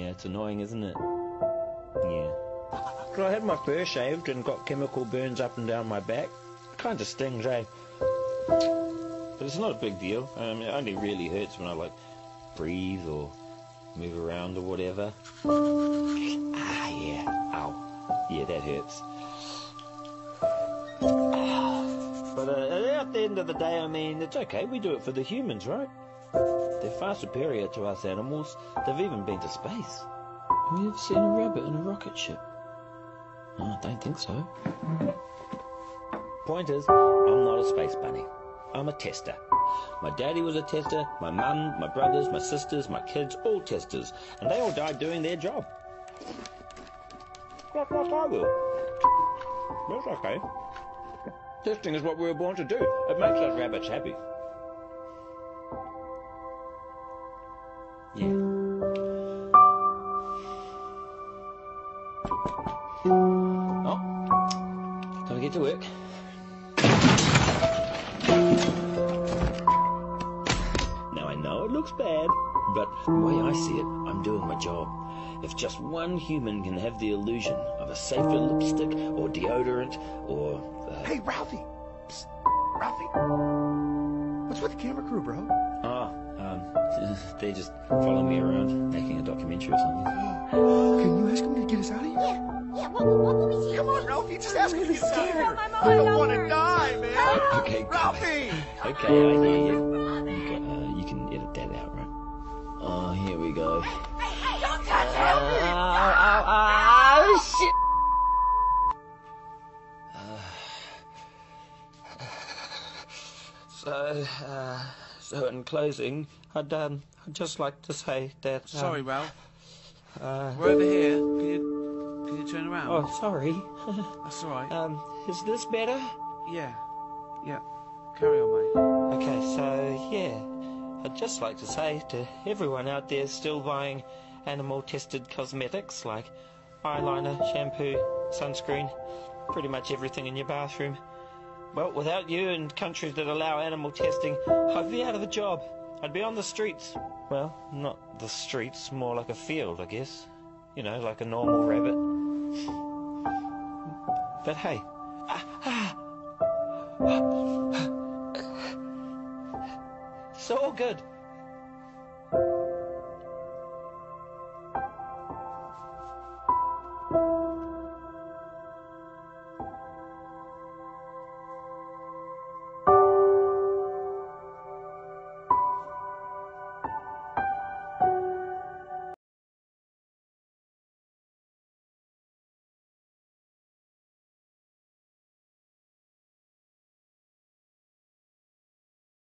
it's annoying, isn't it? Yeah. So I had my fur shaved and got chemical burns up and down my back. Kind of stings, eh? But it's not a big deal. Um, it only really hurts when I like breathe or move around or whatever. Ah, yeah. Ow. Yeah, that hurts. But uh, at the end of the day, I mean, it's okay. We do it for the humans, right? They're far superior to us animals. They've even been to space. Have you ever seen a rabbit in a rocket ship? Oh, I don't think so. Point is, I'm not a space bunny. I'm a tester. My daddy was a tester, my mum, my brothers, my sisters, my kids, all testers. And they all died doing their job. Like, like I will. That's okay. Testing is what we were born to do. It makes us rabbits happy. To work. Now I know it looks bad, but the way I see it, I'm doing my job. If just one human can have the illusion of a safer lipstick or deodorant or. Uh, Hey, Ralphie! Psst. Ralphie! What's with the camera crew, bro? Oh, um, they just follow me around making a documentary or something. Can you ask him to get us out of here? Yeah, yeah, what, what will we see? Come on, Ralphie, just ask him to get us out of here. I'm I don't want to die, man. Okay, Ralphie! Okay, I hear you. You, got, uh, you can edit that out, right? Oh, here we go. Hey, hey, hey, don't touch Ow, him! ow, ow, ow, shit! So, uh, so in closing, I'd, um, I'd just like to say that. Um, Sorry, Ralph. Uh, We're over here. Can you, turn around? oh, sorry. That's all right. um, is this better? yeah. Yeah. Carry on, mate. Okay, so yeah, I'd just like to say to everyone out there still buying animal tested cosmetics like eyeliner, shampoo, sunscreen, pretty much everything in your bathroom. Well, without you and countries that allow animal testing, I'd be out of a job. I'd be on the streets. Well, not the streets, more like a field, I guess. You know, like a normal rabbit. But hey, it's all good.